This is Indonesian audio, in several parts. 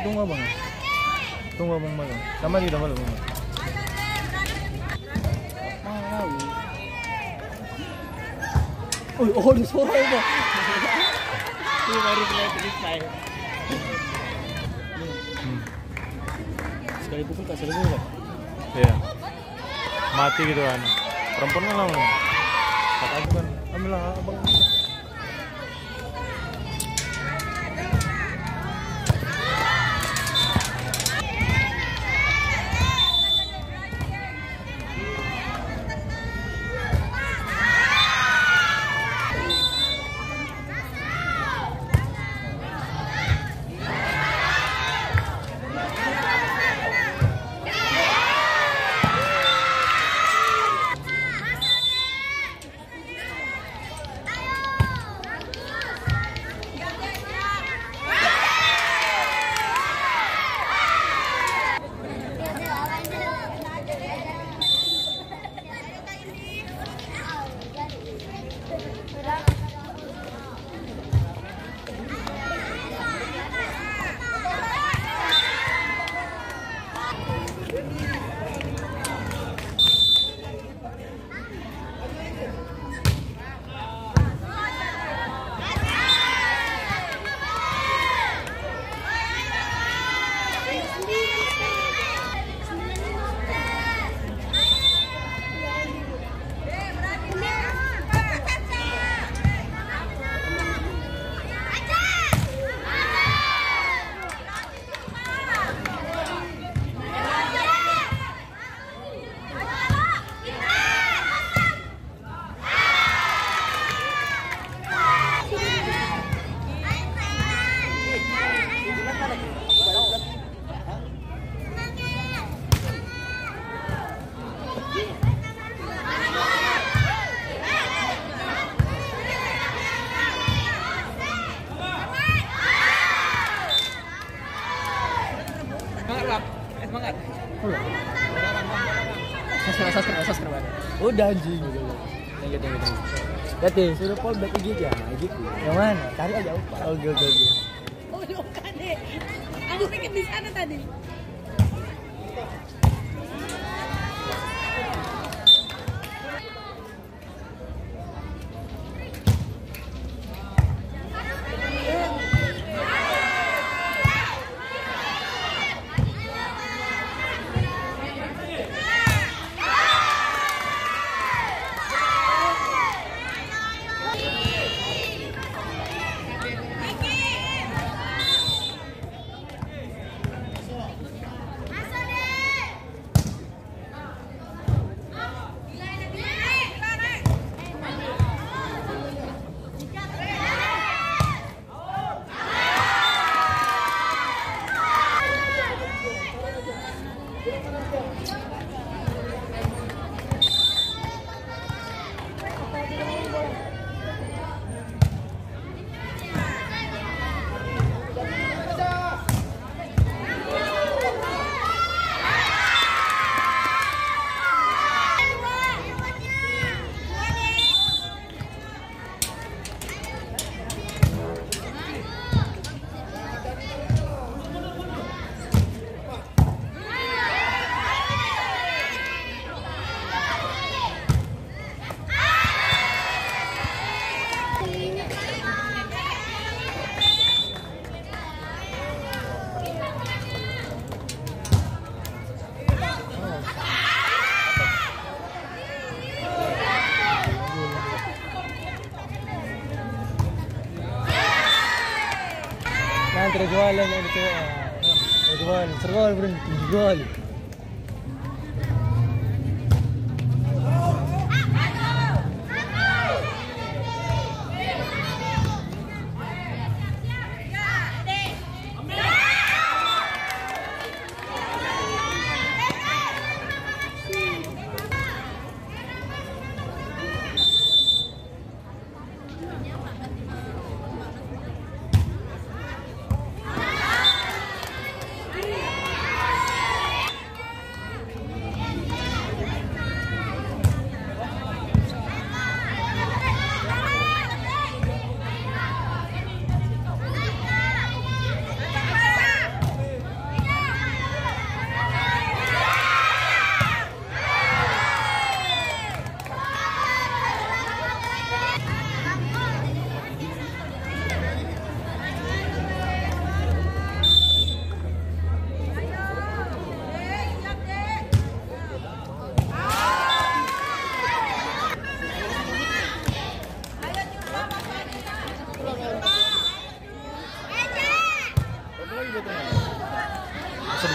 tunggu abang. Tunggu abang malam. Sama di dalam malam. Mau. Oh, oh, di itu. Ini baru kelihatan saya. Hmm. Sekali pukul tak selesai kan? Iya. Mati gitu kan. Perempuan kan lama. Kata aku kan, ambillah abang. Udah anjing. Thank you, thank you, thank you. Lihat deh, suruh Paul back IG aja, IG ku. Yang mana? Cari aja Opa. Oke, oke, oke. Oh, bukan deh. Aku pikir di sana tadi.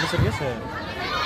servicio. Eh?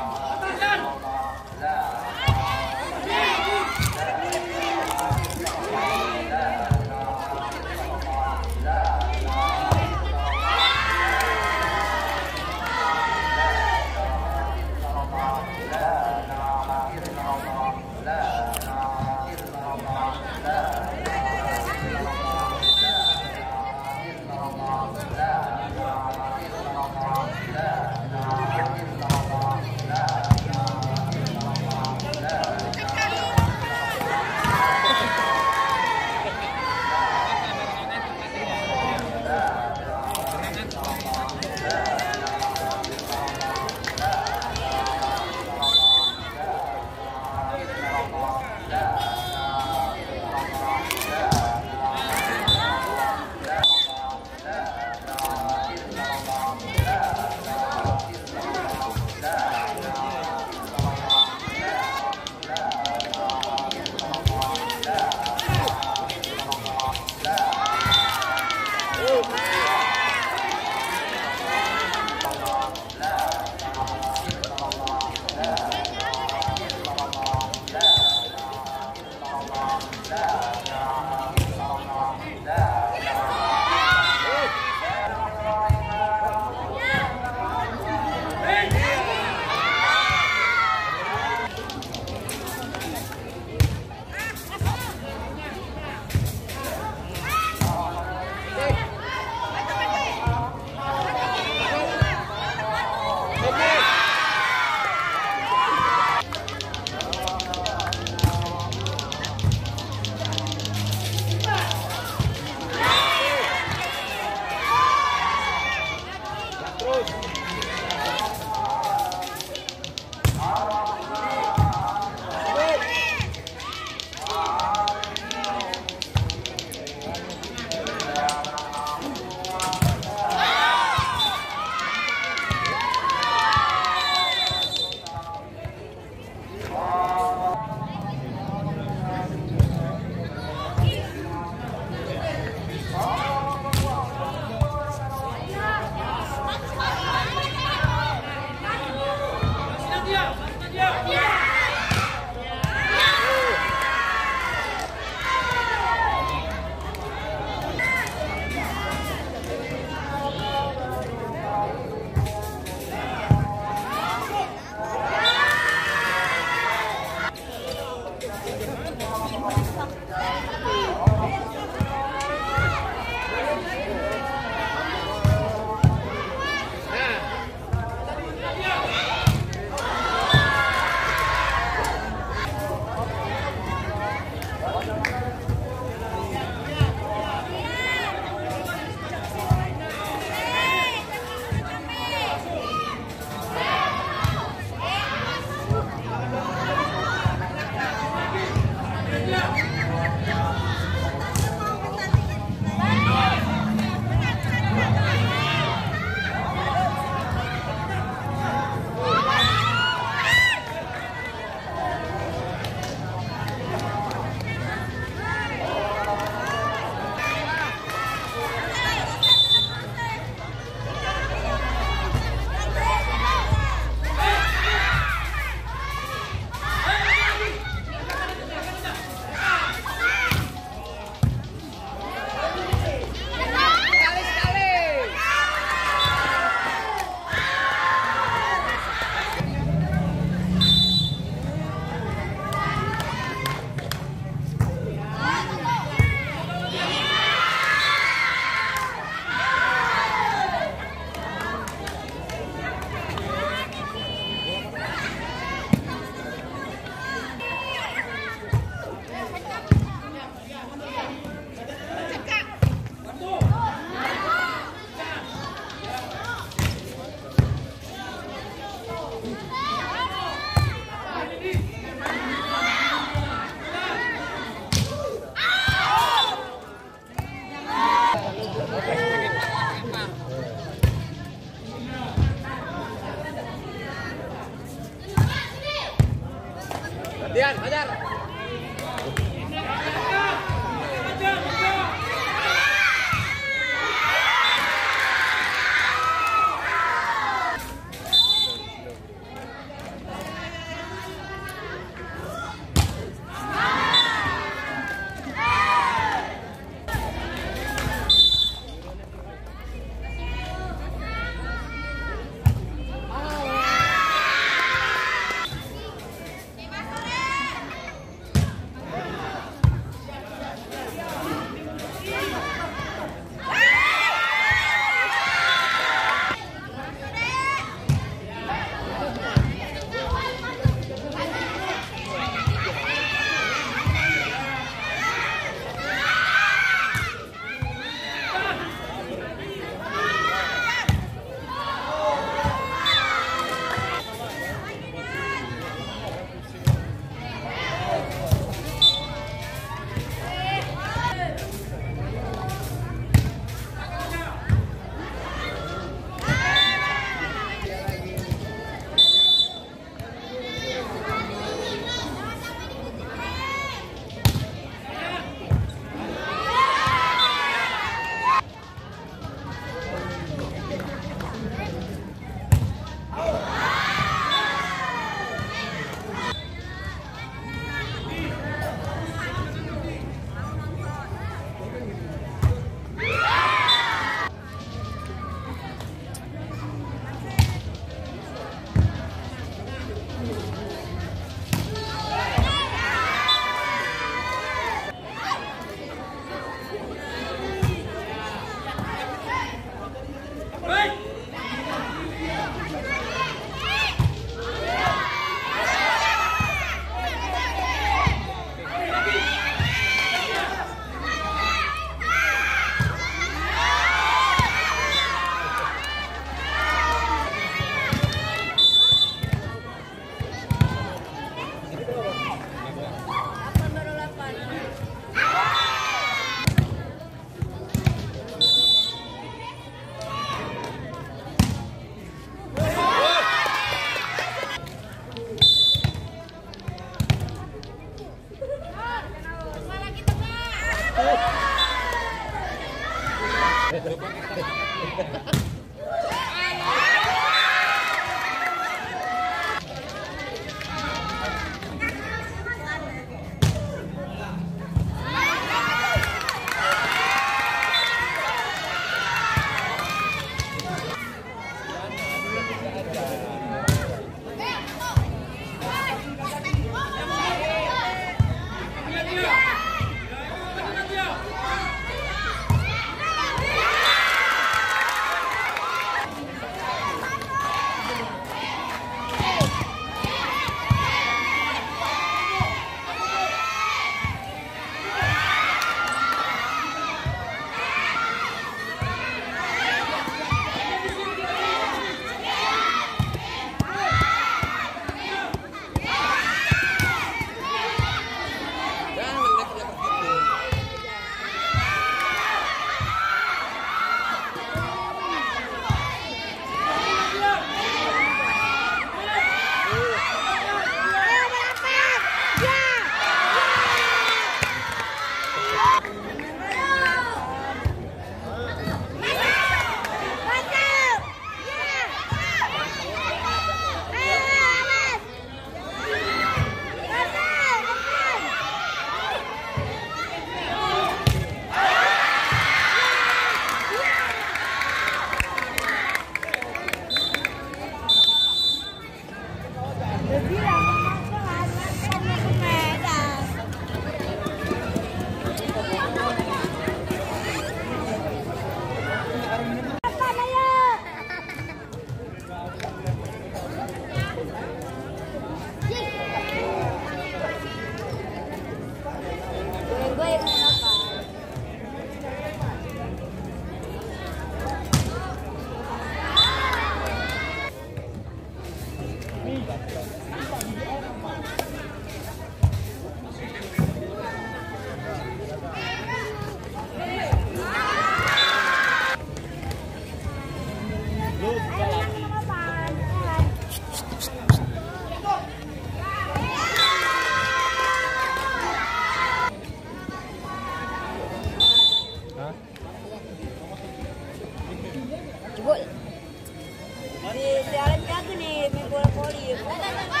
玻璃，美国的玻璃。来来来来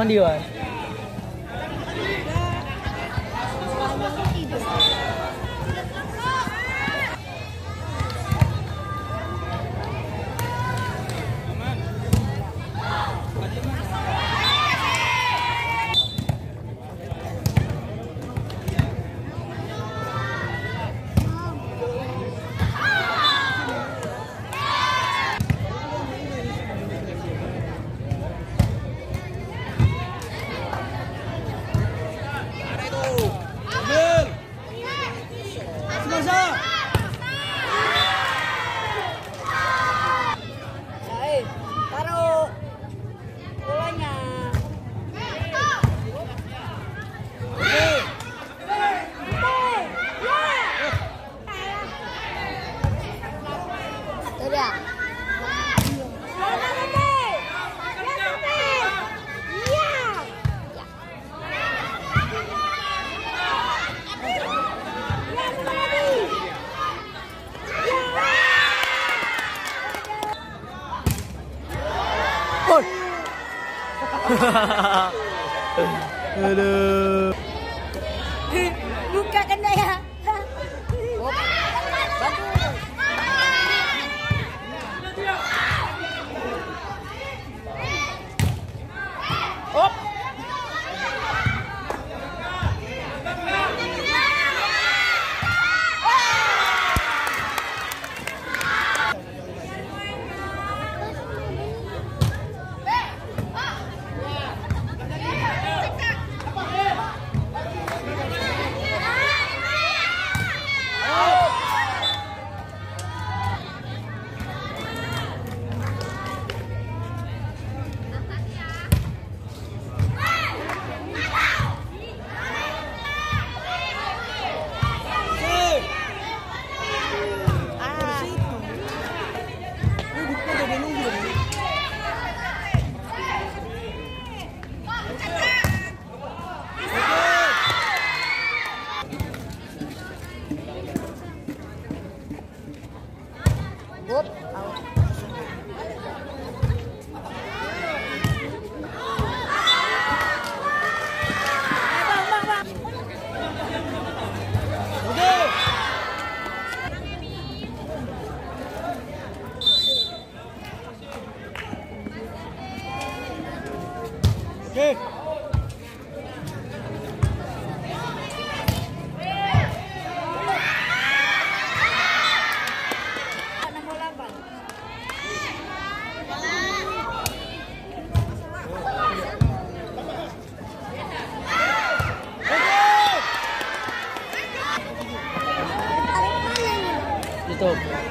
मंडी वाला Buka kena ya. stop.